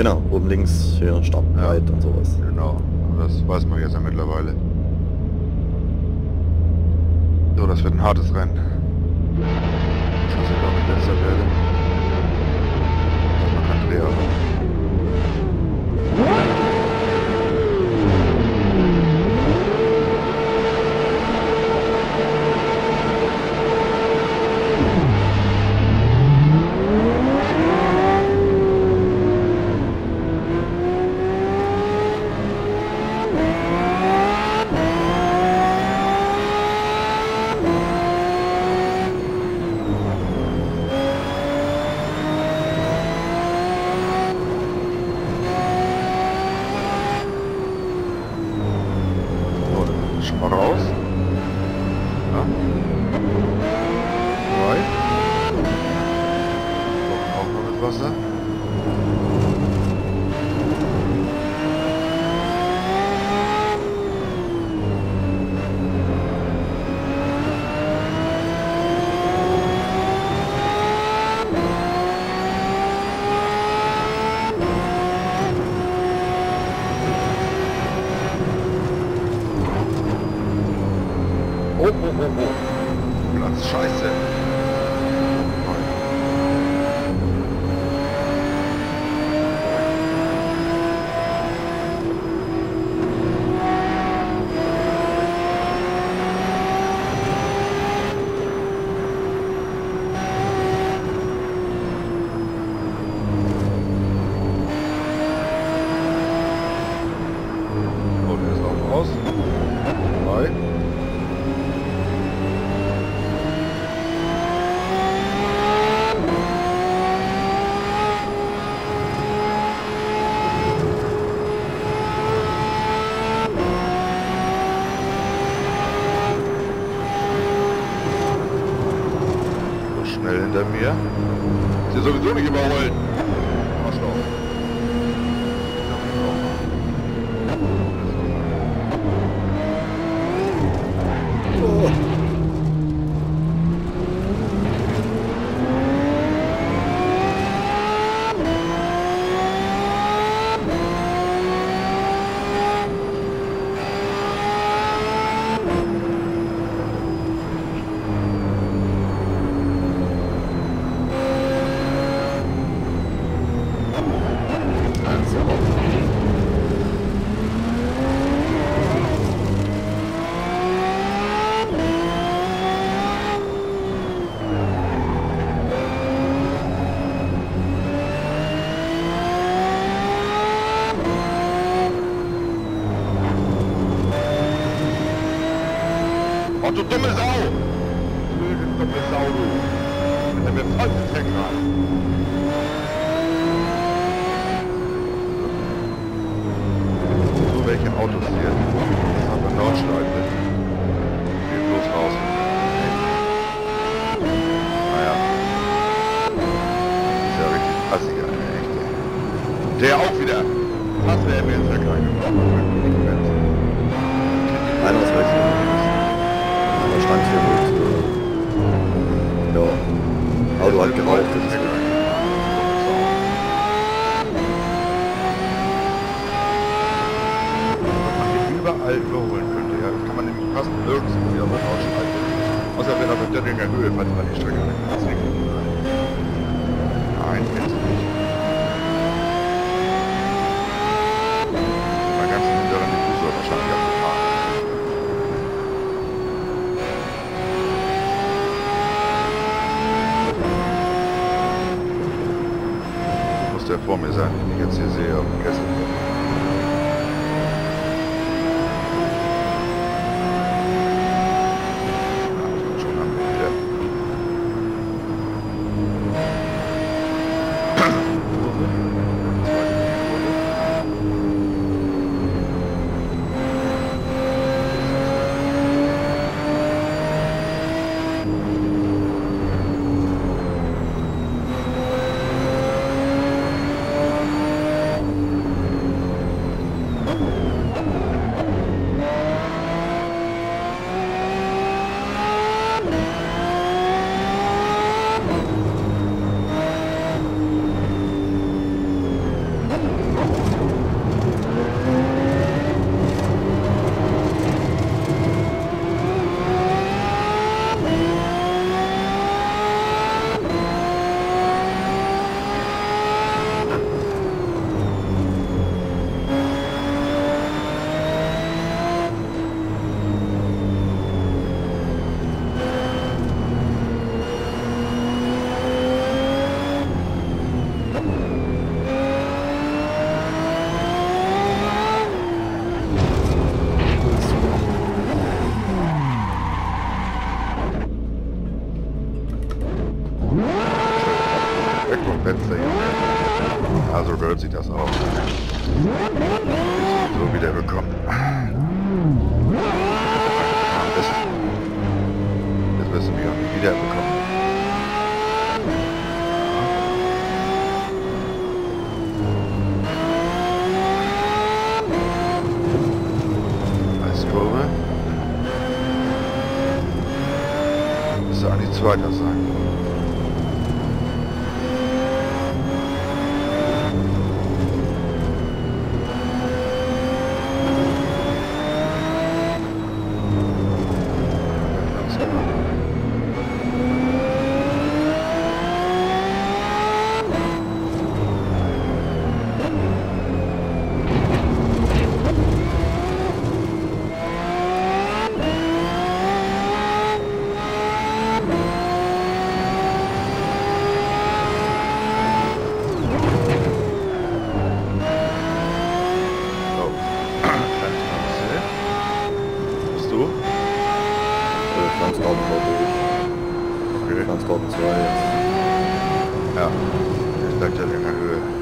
Genau, oben links hier Startbreit ja. und sowas. Genau, das weiß man jetzt ja mittlerweile. So, das wird ein hartes Rennen. Ich hoffe, ich auch letzter werde. Man kann Dreher Bentley. schon mal raus. Ja. Right. Auch noch mit Wasser. oh, oh. Platz, scheiße. is I was going to give away Oh, du dumme Sau! Blöde, dumme Sau, du. Mit dem Teufelsdreck So, welche Autos hier Das haben wir Nordstein mit. Gehen bloß raus. Naja. Ist ja richtig passig, eine echte. Der auch wieder. Das wäre mir jetzt ja kein Gebrauch. Meinungswechsel fand ich ja gut. Ja. Auto hat geraucht, das ist gut. überall überholen könnte. Ja, das kann man nämlich fast nirgends wieder was ausschneiden. Außer wenn er mit Döttinger Höhe, falls man die Strecke wegpasst. Nein, bitte. muss ja vor mir sein, den ich jetzt hier sehe auf dem Kessel. Sich das auch. Ja. Jetzt bleibt er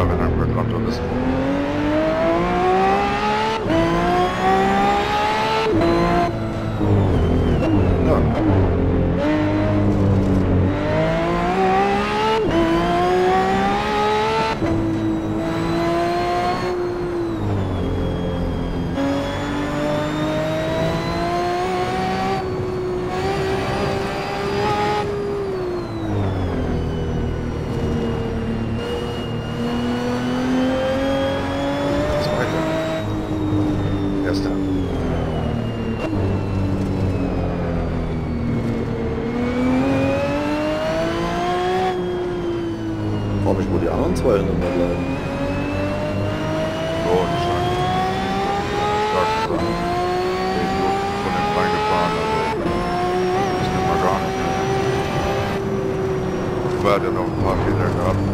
i'm er in London ist. Frage mich, wo die anderen zwei hinter mir bleiben. So, die scheinen stark zu sein. Der Idiot von dem reingefahren, also das nimmt man gar nicht. Vorher hat er noch ein paar Fehler gehabt.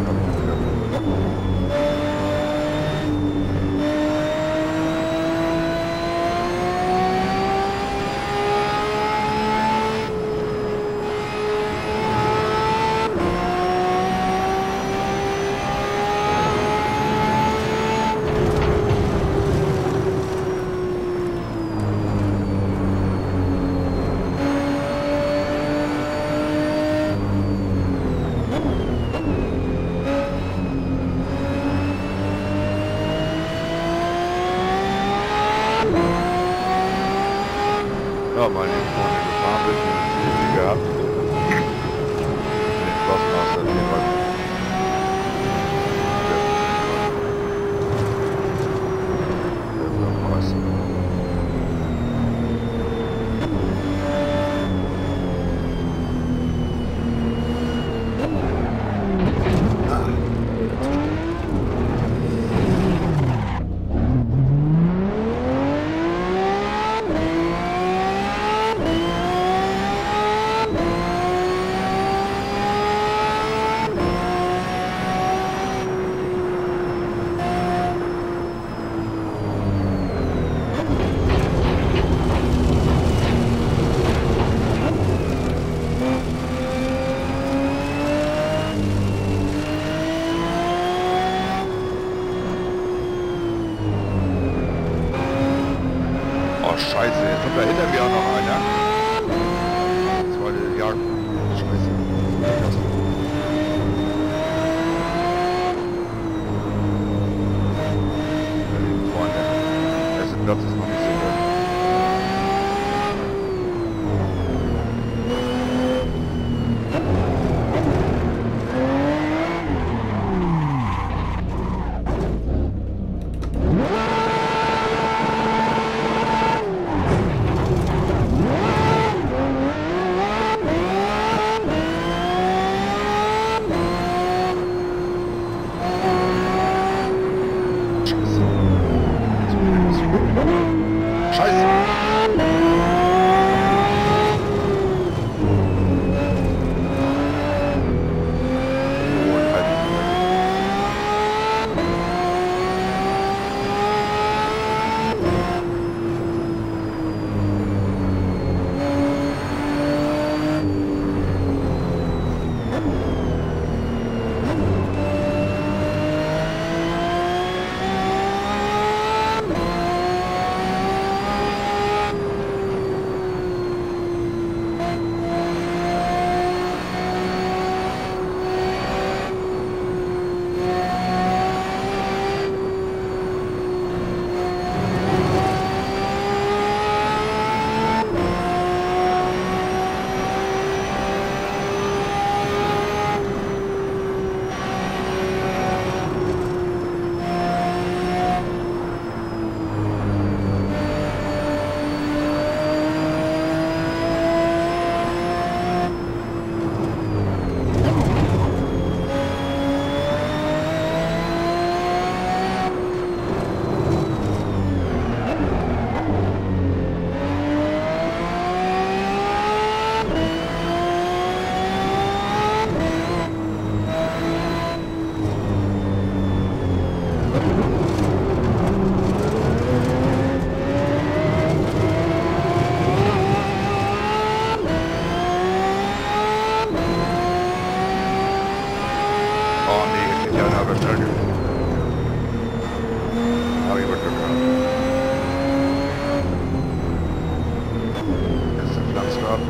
ab.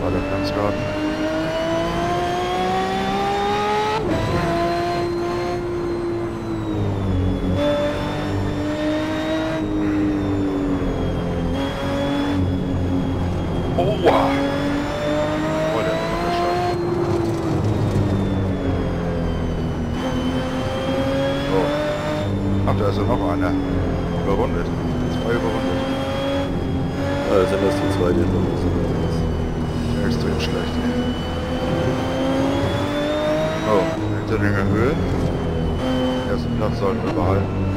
War der Grenzgarten. Ah, sind das die zwei, die hinter so sind. Ja, extrem schlecht. Oh, hinter der Höhe. Ersten Platz sollten wir behalten.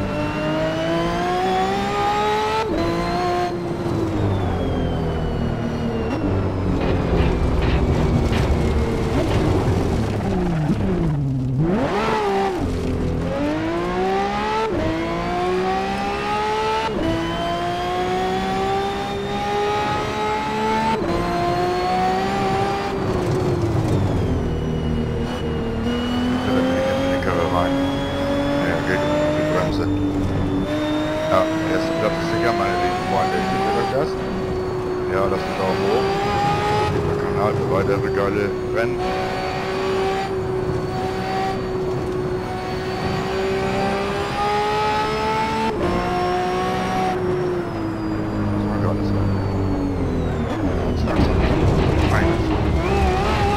was? Ja, lass einen Daumen hoch. Abonniert den Kanal für weitere geile Rennen.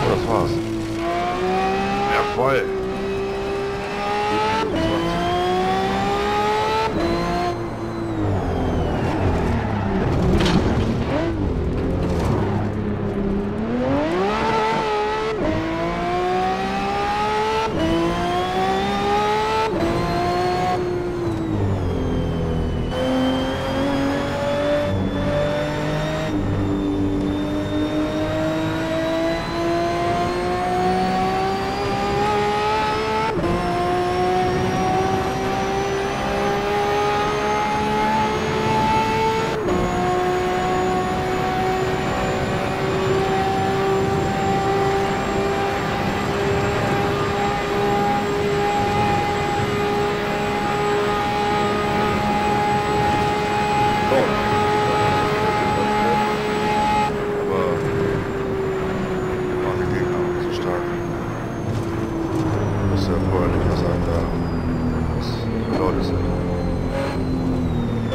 Das war's. Jawoll! 27.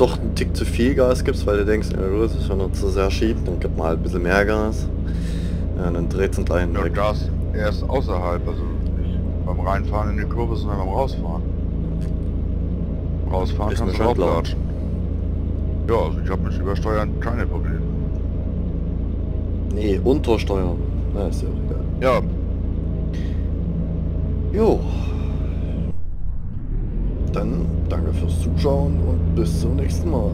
doch einen Tick zu viel Gas gibst, weil du denkst, ja gut, ist schon noch zu sehr schiebt, dann gibt man halt ein bisschen mehr Gas. Ja, dann dreht es gleich Ja, weg. Gas erst außerhalb, also nicht beim Reinfahren in die Kurve, sondern beim Rausfahren. Rausfahren Ist kannst du auflatschen. Ja, also ich habe mit Übersteuern keine Probleme. Nee, untersteuern. Na, ist ja auch egal. Ja, Jo. Dann danke fürs Zuschauen und bis zum nächsten Mal.